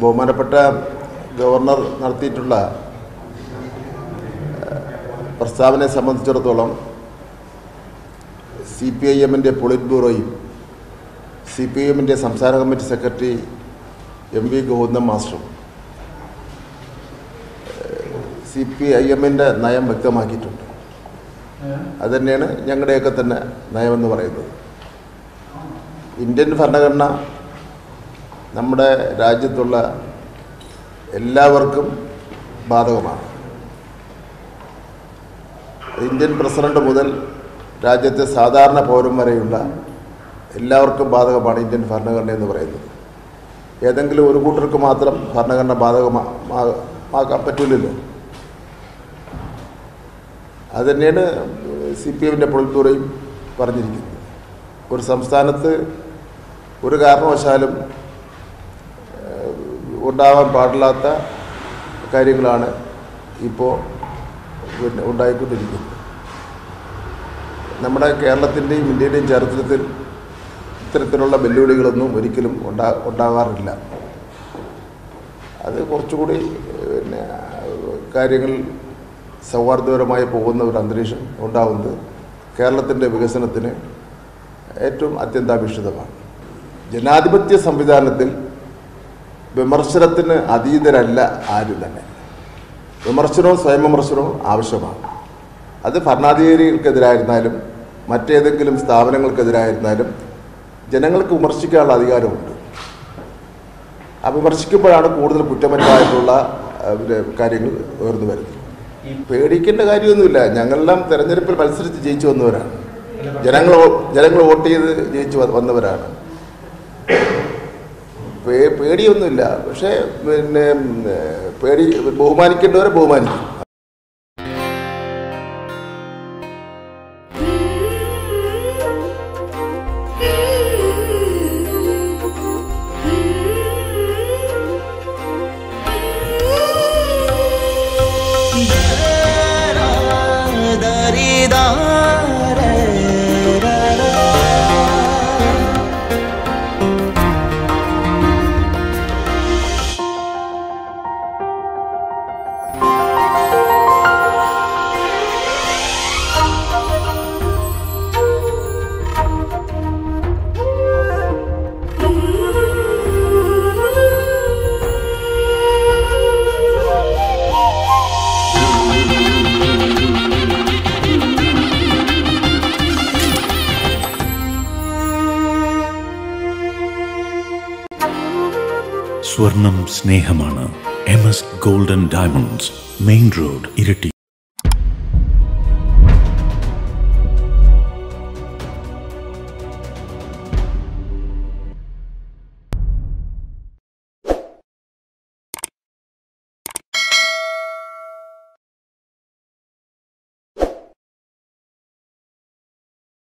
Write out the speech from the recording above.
ബഹുമാനപ്പെട്ട ഗവർണർ നടത്തിയിട്ടുള്ള പ്രസ്താവനയെ സംബന്ധിച്ചിടത്തോളം സി പി ഐ എമ്മിന്റെ പൊളിറ്റ് ബ്യൂറോയും സി പി ഐ എമ്മിന്റെ സംസ്ഥാന committee secretary M V Govindan മാസ്റ്ററും C P I എമ്മിന്റെ നയം വ്യക്തമാക്കിയിട്ടുണ്ട്. അതുതന്നെയാണ് ഞങ്ങളുടെയൊക്കെ തന്നെ നയമെന്ന് പറയുന്നത്. ഇന്ത്യൻ ഭരണഘടന നമ്മുടെ രാജ്യത്തുള്ള എല്ലാവർക്കും ബാധകമാണ്. ഇന്ത്യൻ പ്രസിഡന്റ് മുതൽ രാജ്യത്തെ സാധാരണ പൗരൻ വരെയുള്ള എല്ലാവർക്കും ബാധകമാണ് ഇന്ത്യൻ ഭരണഘടന എന്ന് പറയുന്നത്. ഏതെങ്കിലും ഒരു കൂട്ടർക്ക് മാത്രം ഭരണഘടന ബാധകമാക്കാൻ പറ്റില്ലല്ലോ. അത് തന്നെയാണ് സി പി എമ്മിന്റെ പൊളിത്തൂറയും പറഞ്ഞിരിക്കുന്നത്. ഒരു സംസ്ഥാനത്ത് ഒരു കാരണവശാലും ഉണ്ടാവാൻ പാടില്ലാത്ത കാര്യങ്ങളാണ് ഇപ്പോൾ പിന്നെ ഉണ്ടായിക്കൊണ്ടിരിക്കുന്നത്. നമ്മുടെ കേരളത്തിന്റെയും ഇന്ത്യയുടെയും ചരിത്രത്തിൽ ഇത്തരത്തിലുള്ള വെല്ലുവിളികളൊന്നും ഒരിക്കലും ഉണ്ടാ ഉണ്ടാകാറില്ല അത് കുറച്ചുകൂടി പിന്നെ കാര്യങ്ങൾ സൗഹാർദ്ദപരമായി പോകുന്ന ഒരു അന്തരീക്ഷം ഉണ്ടാകുന്നത് കേരളത്തിന്റെ വികസനത്തിന് ഏറ്റവും അത്യന്താപേക്ഷിതമാണ്. ജനാധിപത്യ സംവിധാനത്തിൽ വിമർശനത്തിന് അതീതരല്ല ആരും തന്നെ. വിമർശനവും സ്വയം വിമർശനവും ആവശ്യമാണ്. അത് ഭരണാധികാരികൾക്കെതിരായിരുന്നാലും മറ്റേതെങ്കിലും സ്ഥാപനങ്ങൾക്കെതിരായിരുന്നാലും ജനങ്ങൾക്ക് വിമർശിക്കാനുള്ള അധികാരമുണ്ട്. ആ വിമർശിക്കുമ്പോഴാണ് കൂടുതൽ കുറ്റമറ്റായിട്ടുള്ള കാര്യങ്ങൾ ഉയർന്നു വരുന്നത്. പേടിക്കേണ്ട കാര്യമൊന്നുമില്ല. ഞങ്ങളെല്ലാം തെരഞ്ഞെടുപ്പിൽ മത്സരിച്ച് ജയിച്ചു വന്നവരാണ്. ജനങ്ങൾ ജനങ്ങൾ വോട്ട് ചെയ്ത് ജയിച്ചു വന്നവരാണ്. പേടിയൊന്നുമില്ല. പക്ഷേ പിന്നെ പേടി ബഹുമാനിക്കേണ്ടവരെ ബഹുമാനിക്കും. സ്വർണം സ്നേഹമാണ് M S golden diamonds main road ഇരട്ടി